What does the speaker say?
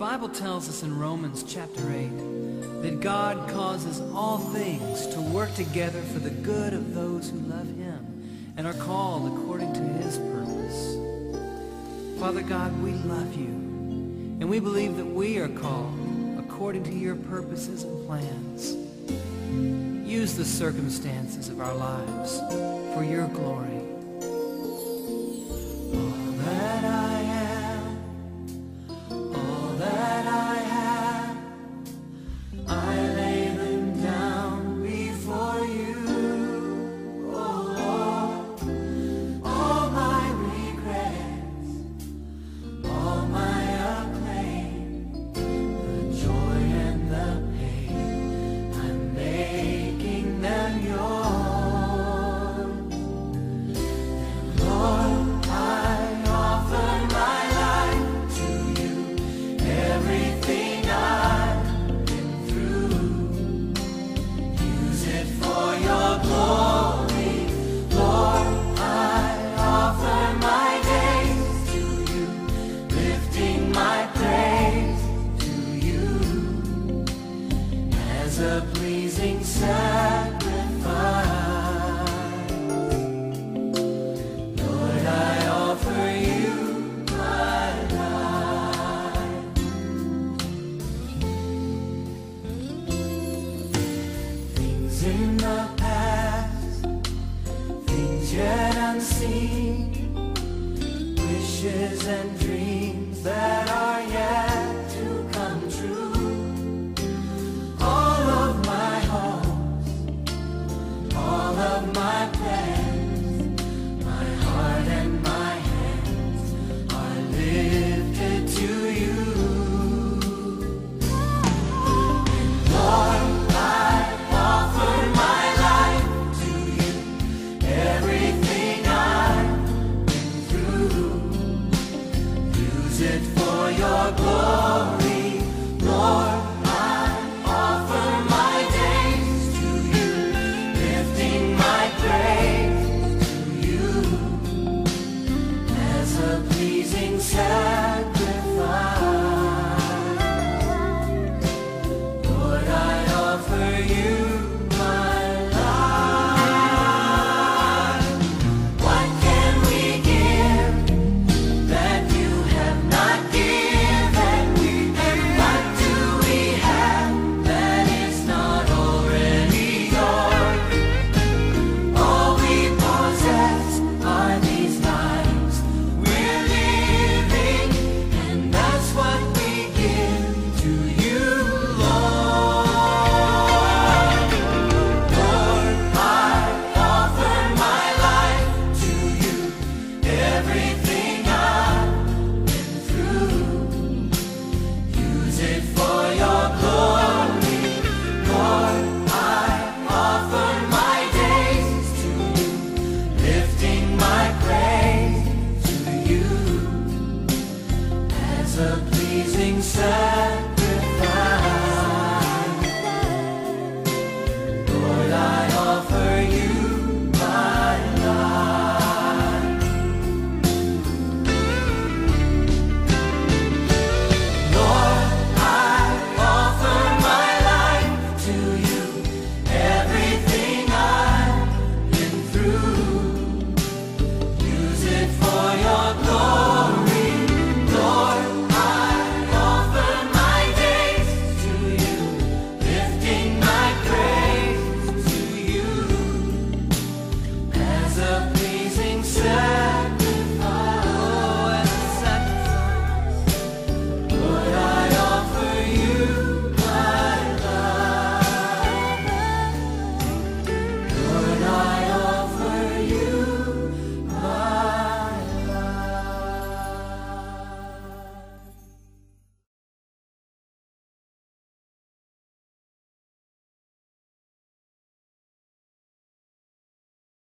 Bible tells us in Romans chapter 8 that God causes all things to work together for the good of those who love him and are called according to his purpose. Father God, we love you, and we believe that we are called according to your purposes and plans. Use the circumstances of our lives for your glory. A pleasing sacrifice. Lord, I offer you my life. Things in the past, things yet unseen, wishes and dreams that Use it for your glory, Lord.